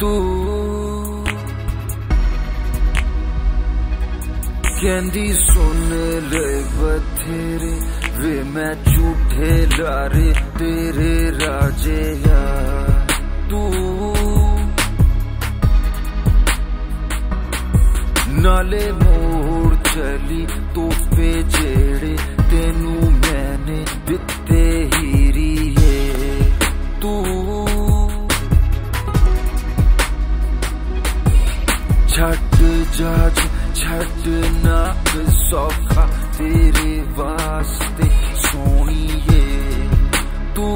तू ਕਹਿੰਦੀ ਸੁਣ ਲੈ ਬਥੇਰੇ ਵੇ ਮੈਂ ਝੂਠੇ ਲਾਰੇ ਤੇਰੇ ਰਾਜੇ ਆ ਤੂੰ ਨਾਲੇ ਮੋੜ ਚਲੀ ਤੋਪੇ ਜਿਹੜੇ छट जाज छटना सौखा तेरे वास्ते सोनी ये तू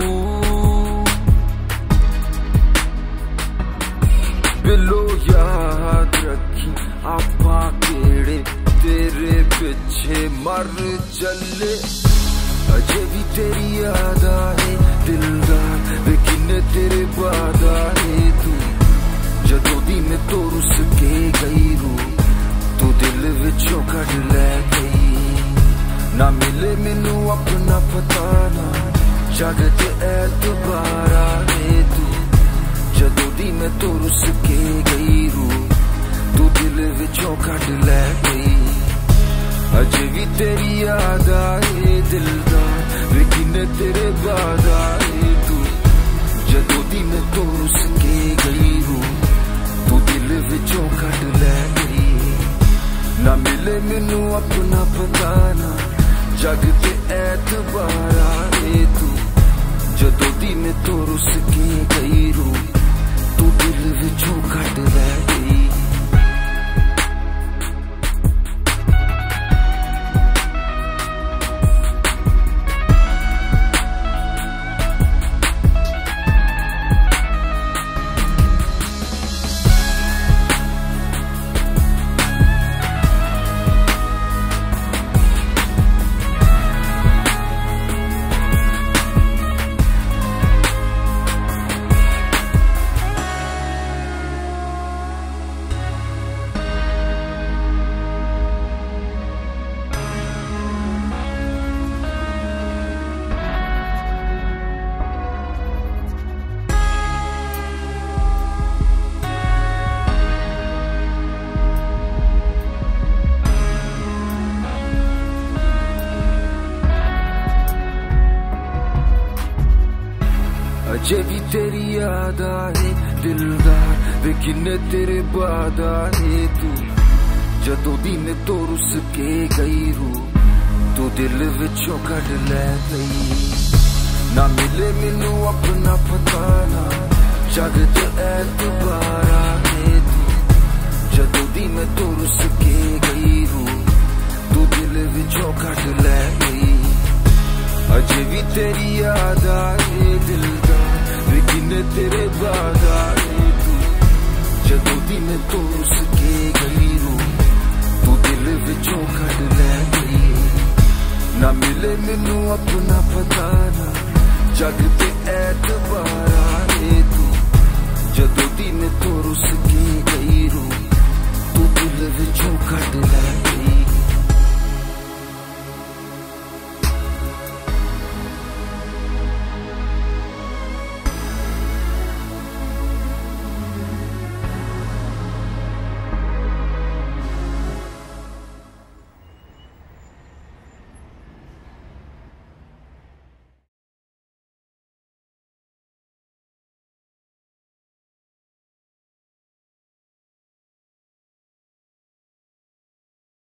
बिलो याद रखी, आपा केड़े तेरे पीछे मर चले अजे भी तेरी याद आए दिलदार ना पताना। जग ते ऐ दोबारा ने तू। जदों दी मैं तो रुस के गई रू। तू दिल विचों कट लै गई। अजे भी तेरी याद आए दिल दा वे तेरे बाद आए तू। जदों दी मैं तो रुस के गई रू। तू दिल विचों कट लै गई। ना मिले मेनू अपना पताना। ਜਗ ਤੇ ਐਤਬਾਰ ਆਏ ਤੂੰ ਜਦੋਂ ਦੀ ਮੈਂ ਤੋਂ ਰੁੱਸ ਕੇ ਗਈ ਰੂ ਤੂੰ ਦਿਲ ਵਿੱਚੋਂ ਕੱਢ ਲੈ ਅਜੇ ਵੀ ਤੇਰੀ ਯਾਦ ਆਏ ਦਿਲਦਾਰ ਵੇ ਕਿੰਨੇ ਤੇਰੇ ਬਾਦ ਆਏ ਤੂੰ ਜਦੋਂ ਦੀ ਮੈਂ ਤੋਂ ਰੁੱਸ ਕੇ ਗਈ ਰੂ ਤੂੰ ਦਿਲ ਵਿੱਚੋਂ ਕੱਢ ਲੈ ਗਈ ਨਾ ਮਿਲੇ ਮੈਨੂੰ ਆਪਣਾ ਪਤਾ ਨਾ ਜਗ ਤੇ ਦੁਬਾਰਾ ਆਏ ਤੂੰ ਜਦੋਂ ਦੀ ਮੈਂ ਤੋਂ ਰੁੱਸ ਕੇ ਗਈ ਰੂ ਤੂੰ ਦਿਲ ਵਿੱਚੋਂ ਕੱਢ ਲੈ ਗਈ ਅਜੇ ਵੀ ਤੇਰੀ ਯਾਦ ਆਏ ਨਾ ਮਿਲੇ ਮੈਨੂੰ ਆਪਣਾ ਪਤਾ ਨਾ ਜਗ ਤੇ ਐਤਬਾਰ ਆਏ ਤੂੰ। ਜਦੋਂ ਦੀ ਮੈਂ ਤੋਂ ਰੁੱਸ